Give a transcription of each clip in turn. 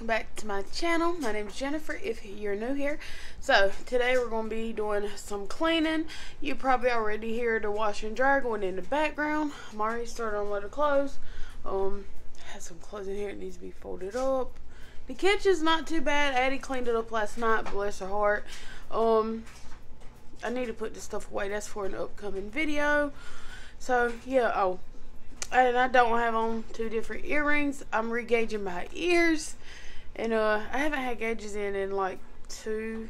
welcome back to my channel. My name is Jennifer if you're new here. So today we're going to be doing some cleaning. You probably already hear the wash and dryer going in the background. I'm already started on a load of clothes. Um has some clothes in here that needs to be folded up. The kitchen's not too bad. Addie cleaned it up last night bless her heart. Um I need to put this stuff away. That's for an upcoming video. So yeah oh and I don't have on two different earrings. I'm regauging my ears, and uh, I haven't had gauges in in like two,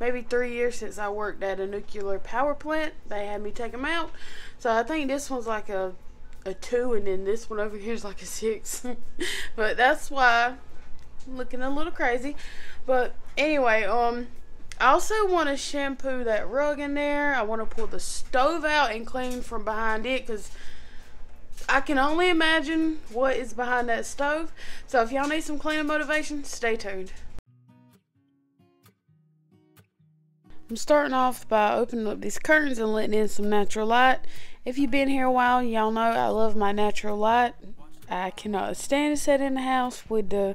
maybe three years since I worked at a nuclear power plant. They had me take them out, so I think this one's like a a two, and then this one over here is like a six. but that's why I'm looking a little crazy. But anyway, um. I also want to shampoo that rug in there. I want to pull the stove out and clean from behind it because I can only imagine what is behind that stove. So if y'all need some cleaning motivation, stay tuned. I'm starting off by opening up these curtains and letting in some natural light. If you've been here a while, y'all know I love my natural light. I cannot stand to sit in the house with the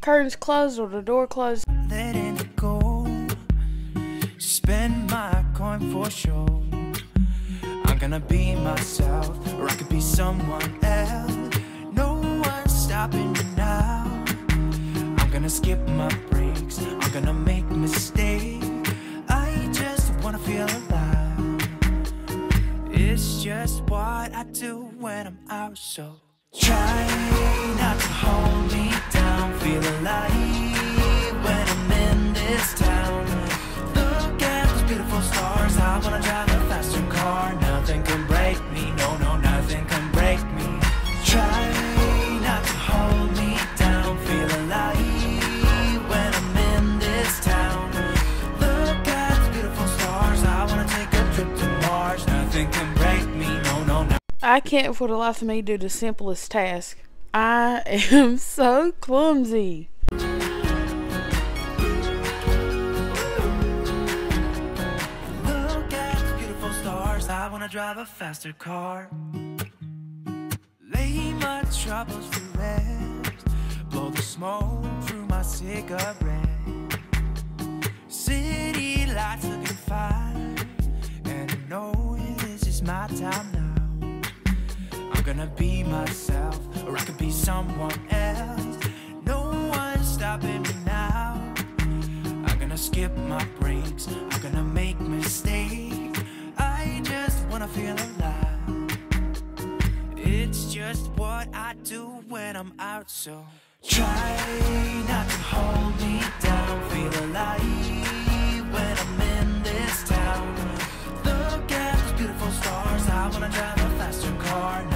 curtains closed or the door closed. Letting go, spend my coin for sure. Gonna be myself, or I could be someone else. No one's stopping me now. I'm gonna skip my breaks, I'm gonna make mistakes. I just wanna feel alive. It's just what I do when I'm out, so try not to hold me down. Feel alive when I'm in this town. Look at those beautiful stars, I wanna drive I can't for the life of me do the simplest task. I am so clumsy. Look at the beautiful stars. I wanna drive a faster car. Lay my troubles to rest. Blow the smoke through my cigarette. City lights looking fine. And I know this is my time now gonna be myself, or I could be someone else. No one's stopping me now. I'm gonna skip my breaks, I'm gonna make mistakes. I just wanna feel alive. It's just what I do when I'm out, so try not to hold me down. Feel alive when I'm in this town. Look at those beautiful stars, I wanna drive a faster car now.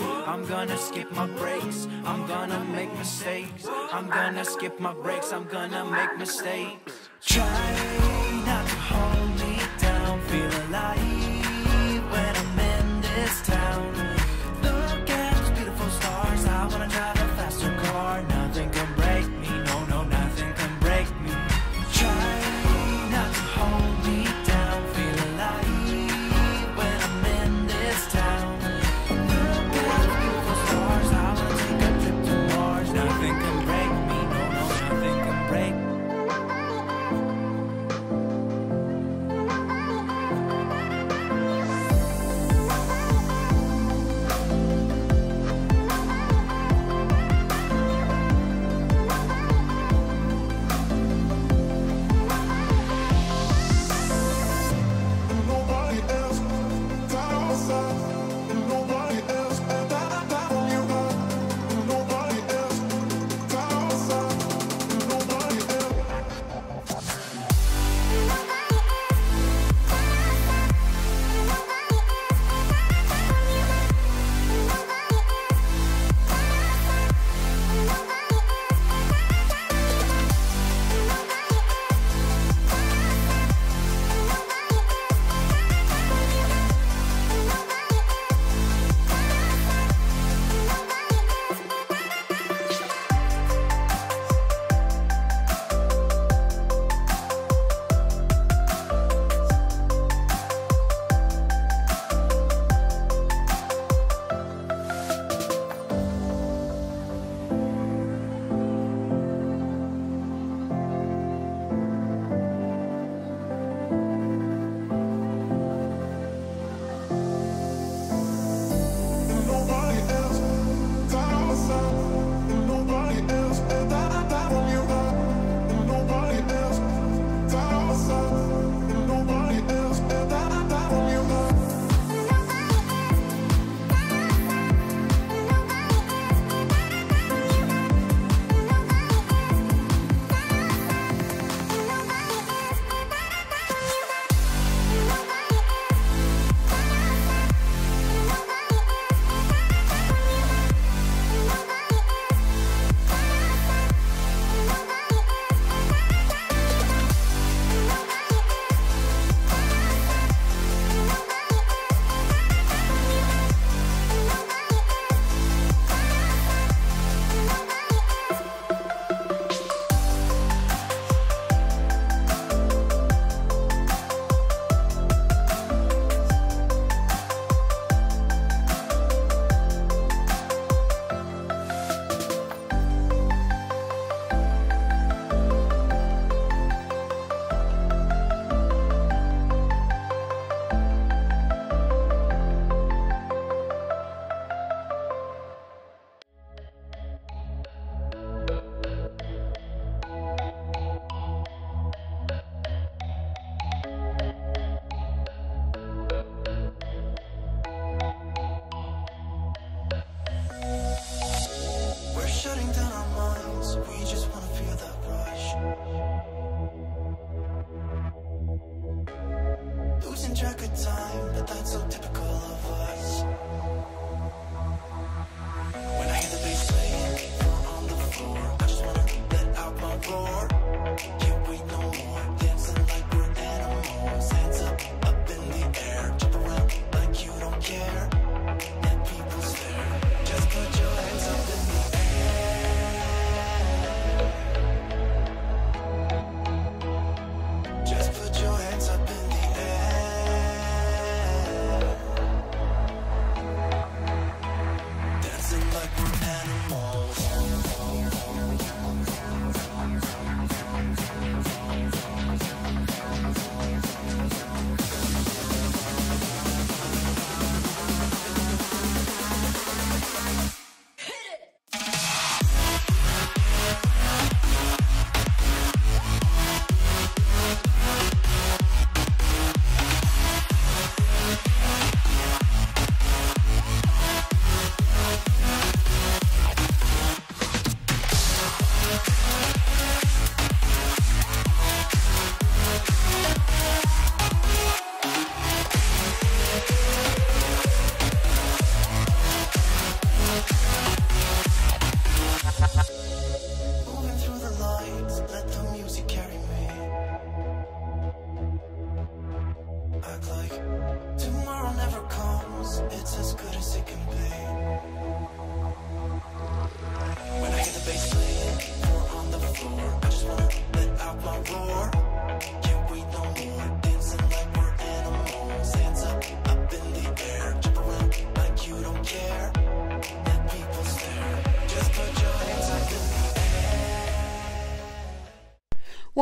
I'm gonna skip my breaks. I'm gonna make mistakes. I'm gonna skip my breaks. I'm gonna make mistakes. Try not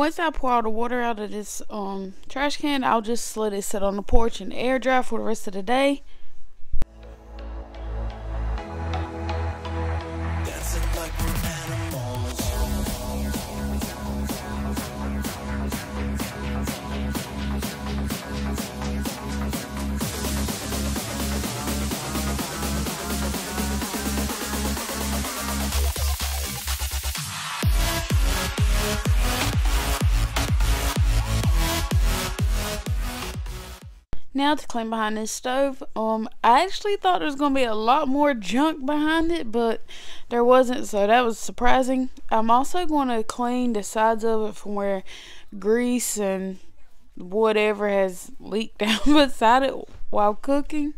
Once I pour all the water out of this um trash can, I'll just let it sit on the porch and air dry for the rest of the day. Now to clean behind this stove. Um, I actually thought there was gonna be a lot more junk behind it, but there wasn't, so that was surprising. I'm also going to clean the sides of it from where grease and whatever has leaked down beside it while cooking.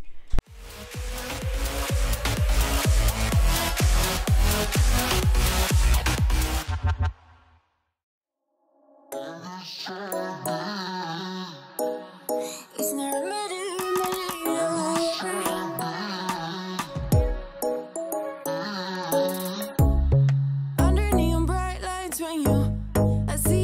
It's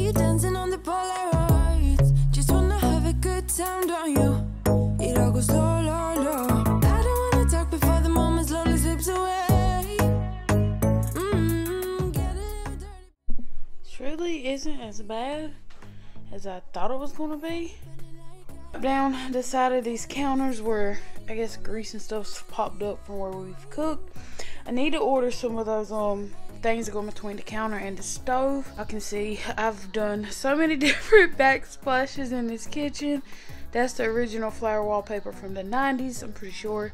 you dancing on the Polaroids Just wanna have a good time, don't you? It all goes slow, low, low I don't wanna talk before the moment slowly slips away mm, isn't as bad as I thought it was gonna be. Down the side of these counters where I guess grease and stuff's popped up from where we've cooked. I need to order some of those um things that go in between the counter and the stove. I can see I've done so many different backsplashes in this kitchen. That's the original flower wallpaper from the 90s. I'm pretty sure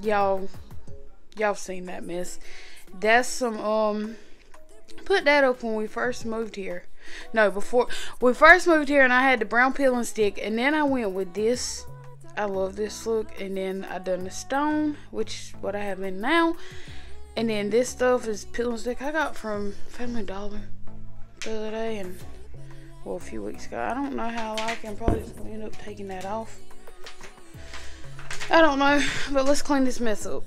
y'all y'all seen that mess. That's some um put that up when we first moved here. No, before we first moved here, and I had the brown peeling stick, and then I went with this. I love this look, and then I done the stone, which is what I have in now, and then this stuff is peeling stick I got from Family Dollar the other day, and well a few weeks ago. I don't know how I can probably end up taking that off. I don't know, but let's clean this mess up.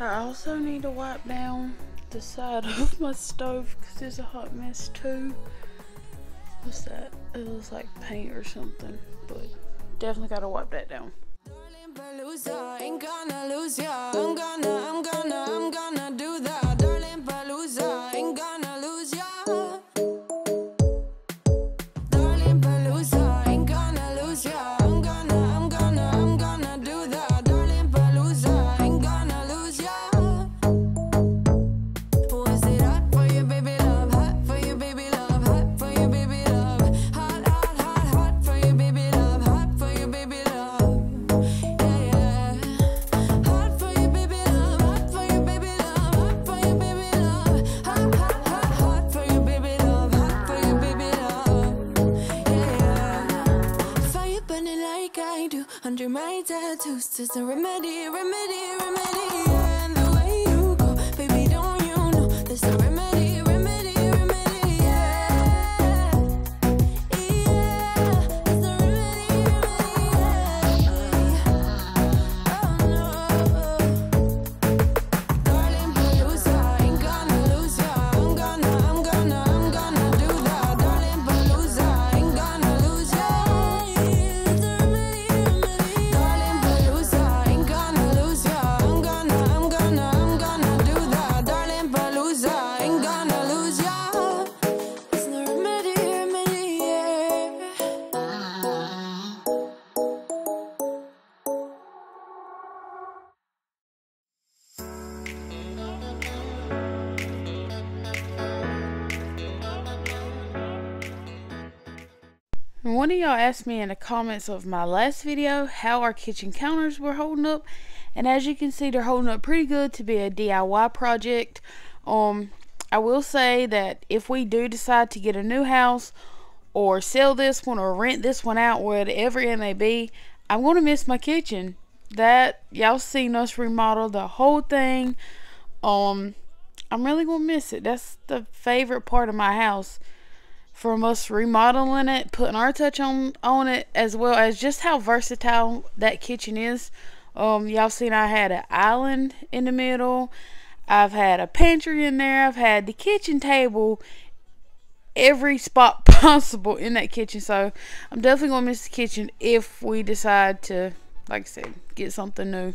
I also need to wipe down the side of my stove because there's a hot mess too. What's that? It looks like paint or something, but definitely gotta wipe that down. Palooza, ain't gonna lose ya. I'm gonna, I'm gonna, I'm gonna do that. Under my tattoos. There's a remedy, remedy, remedy. Y'all asked me in the comments of my last video how our kitchen counters were holding up. And as you can see, they're holding up pretty good to be a DIY project. Um, I will say that if we do decide to get a new house or sell this one or rent this one out, whatever it may be, I'm going to miss my kitchen. That, y'all seen us remodel the whole thing. Um, I'm really going to miss it. That's the favorite part of my house from us remodeling it, putting our touch on on it, as well as just how versatile that kitchen is. Um, y'all seen I had an island in the middle. I've had a pantry in there. I've had the kitchen table, every spot possible in that kitchen. So I'm definitely gonna miss the kitchen if we decide to, like I said, get something new.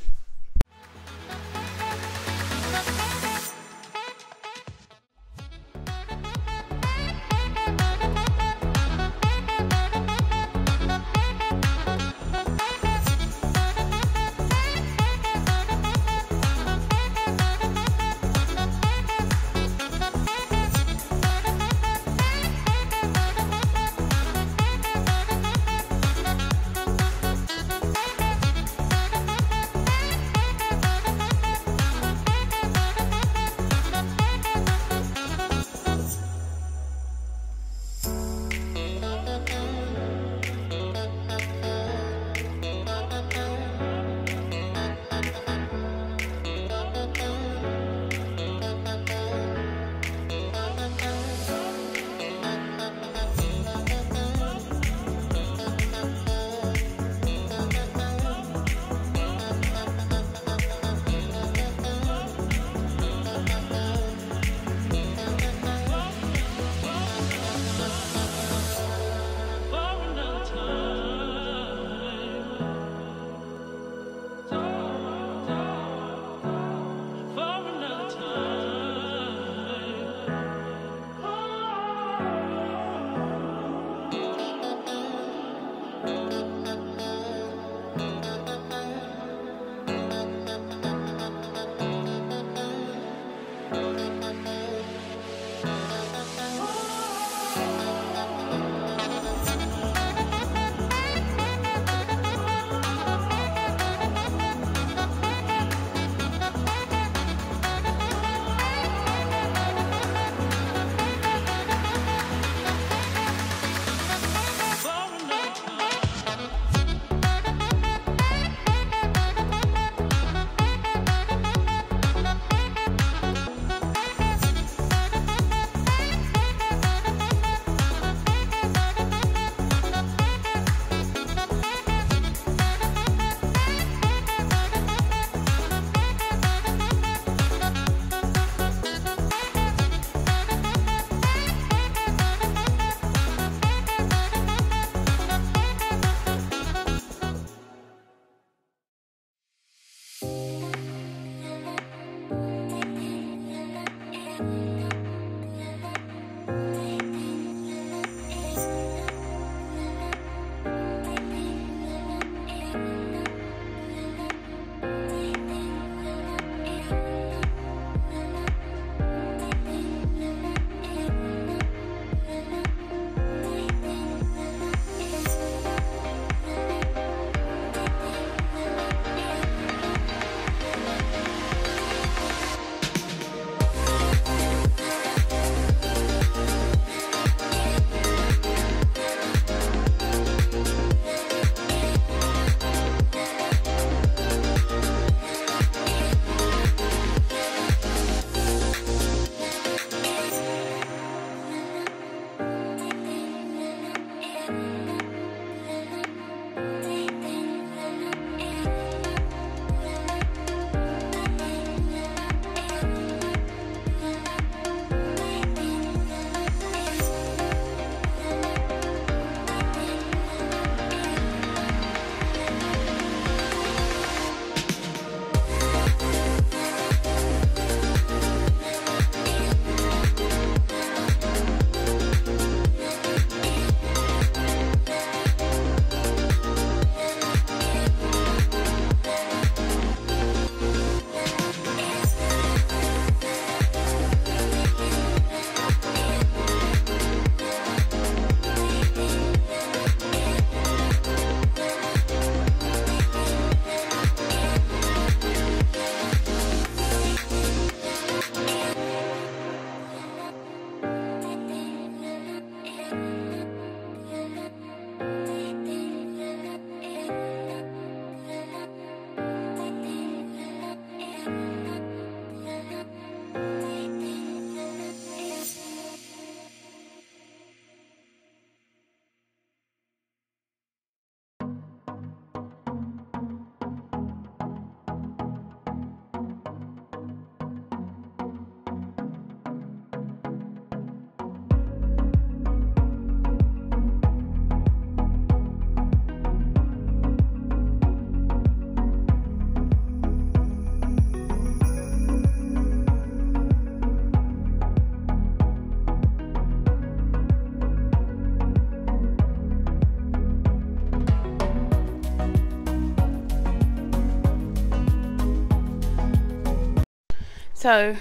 So,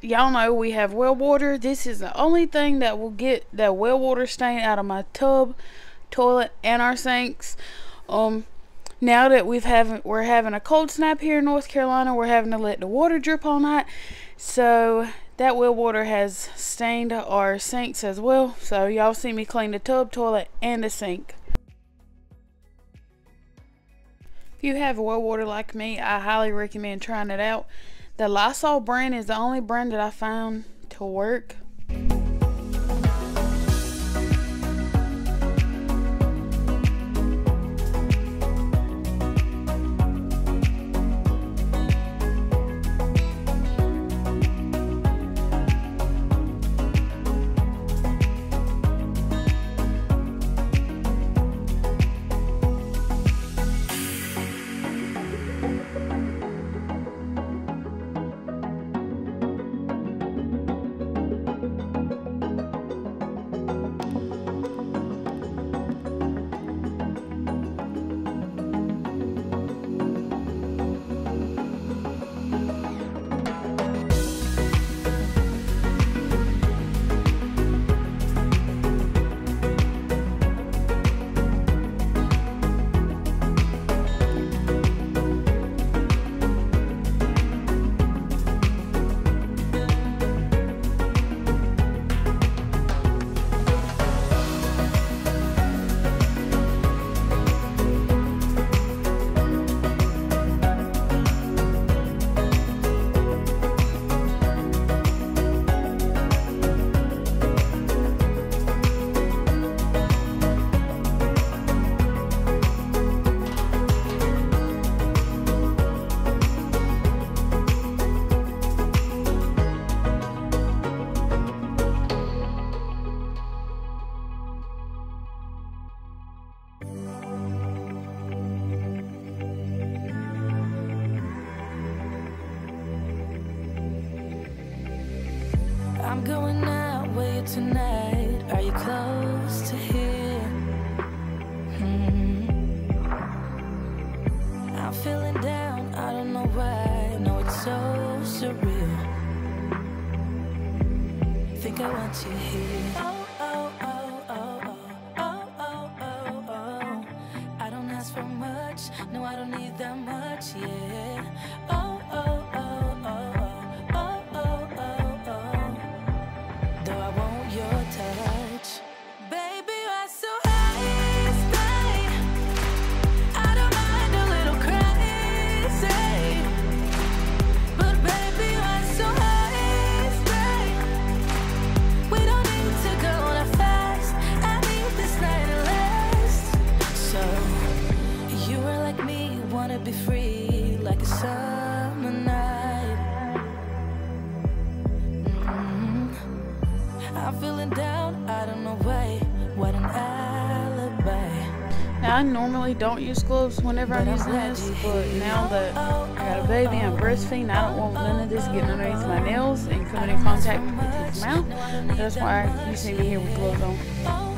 y'all know we have well water. This is the only thing that will get that well water stain out of my tub, toilet, and our sinks. Um, now that we've having we're having a cold snap here in North Carolina, we're having to let the water drip all night. So that well water has stained our sinks as well. So y'all see me clean the tub, toilet, and the sink. If you have well water like me, I highly recommend trying it out. The Lysol brand is the only brand that I found to work. Going out with you tonight. Are you close to here? Hmm. I'm feeling down. I don't know why. No, it's so surreal. Think I want you here. I'm feeling down, I don't know why. What an alibi. Now, I normally don't use gloves whenever I'm using this, but now that oh, I got a baby and I'm breastfeeding, I don't want none of this getting underneath my nails and coming in contact with his mouth. That's why you see me here with gloves on. Oh,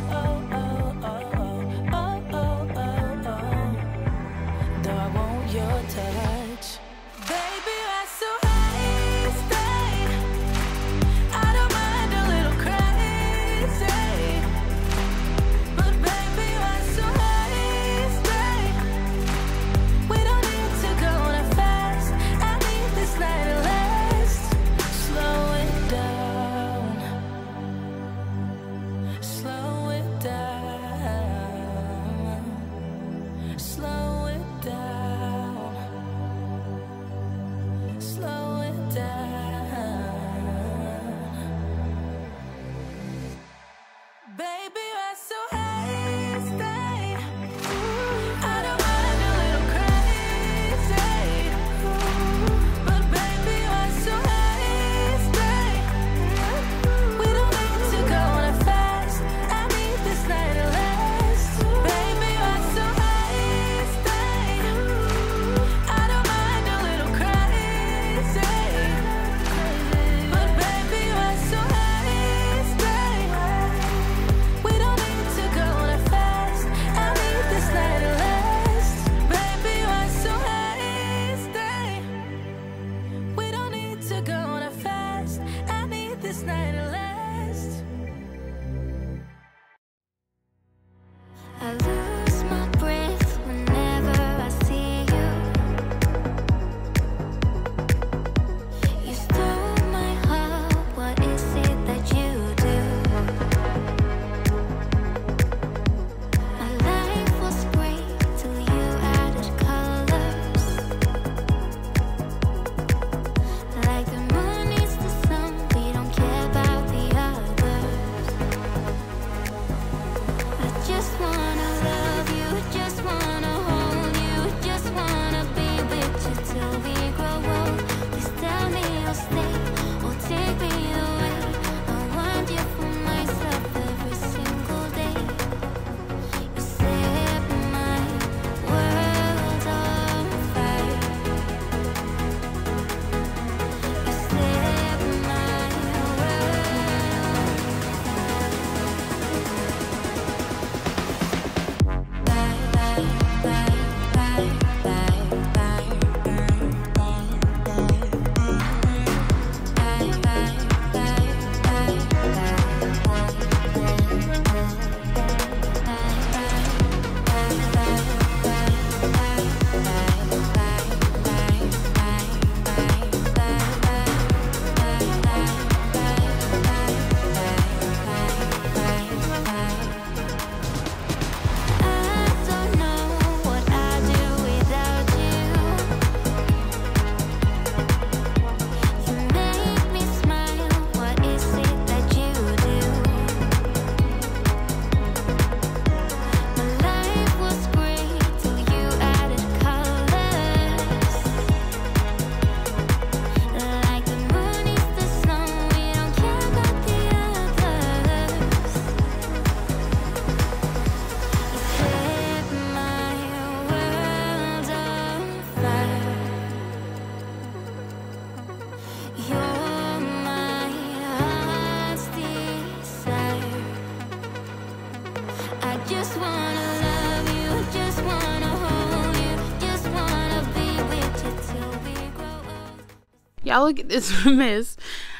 Y'all look at this mess.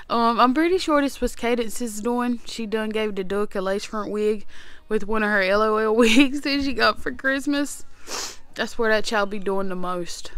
Um, I'm pretty sure this was Cadence's doing. She done gave the duck a lace front wig with one of her LOL wigs that she got for Christmas. That's where that child be doing the most.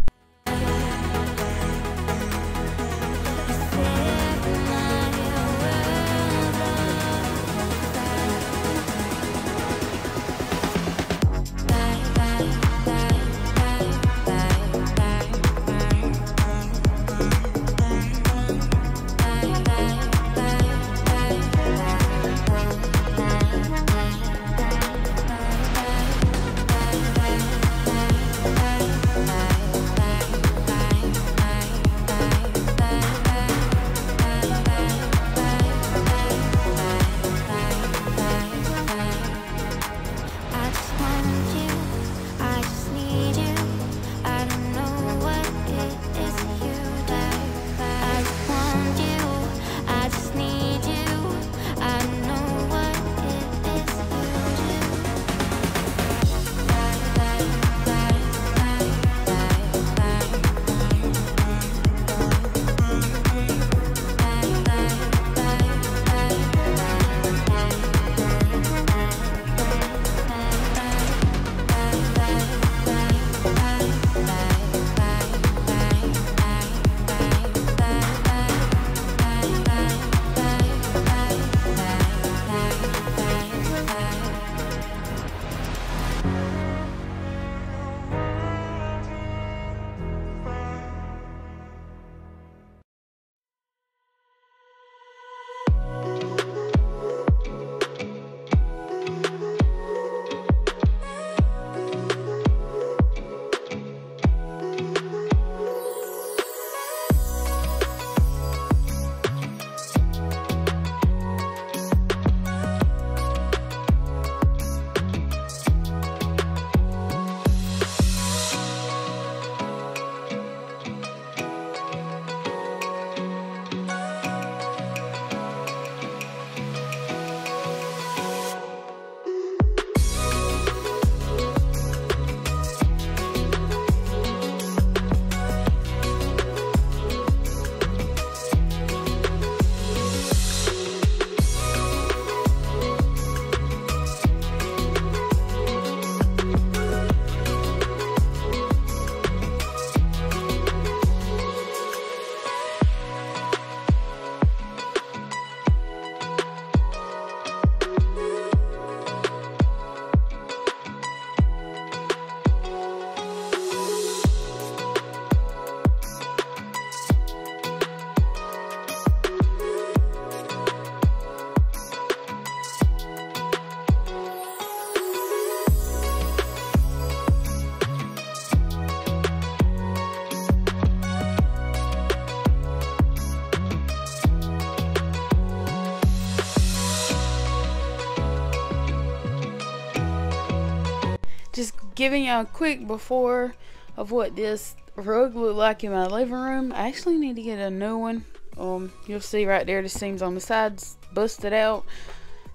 Giving y'all a quick before of what this rug looked like in my living room. I actually need to get a new one. Um, you'll see right there the seams on the sides busted out.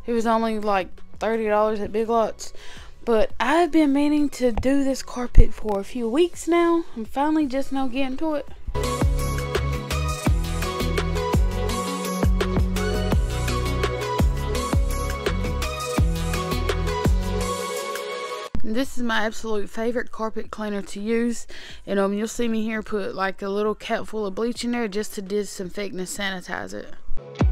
It was only like thirty dollars at Big Lots. But I've been meaning to do this carpet for a few weeks now. I'm finally just now getting to it. This is my absolute favorite carpet cleaner to use. And um, you'll see me here put like a little cap full of bleach in there just to disinfect and sanitize it.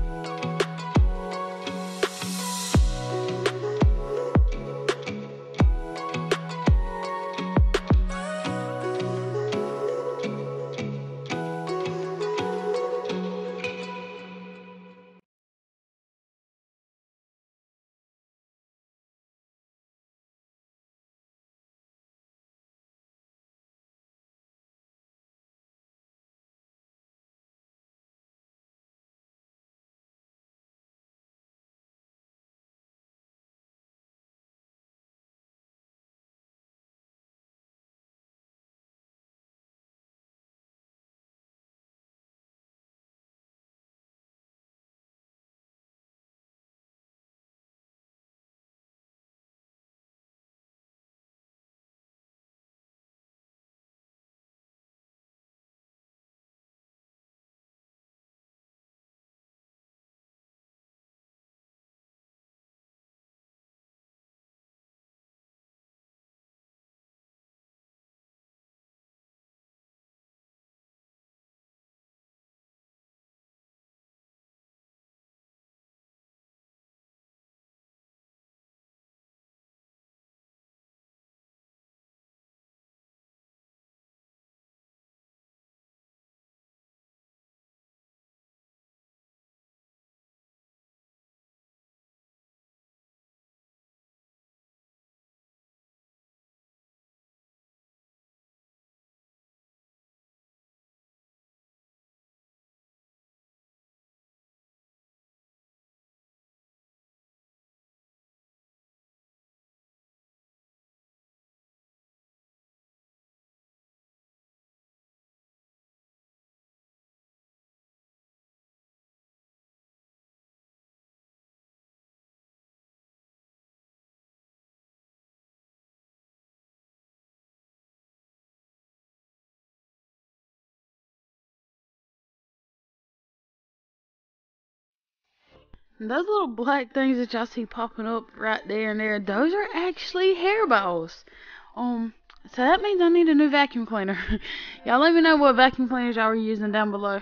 Those little black things that y'all see popping up right there and there, those are actually hairballs. Um, so that means I need a new vacuum cleaner. y'all let me know what vacuum cleaners y'all are using down below.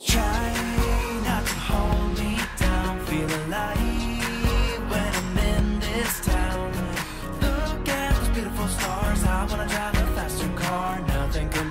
try not to hold me down. Feel alive when I'm in this town. Look at those beautiful stars. I wanna drive a faster car. Nothing can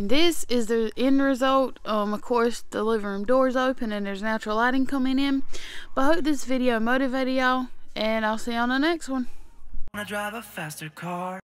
And this is the end result. Um, of course, the living room door's open and there's natural lighting coming in. But I hope this video motivated y'all, and I'll see you on the next one.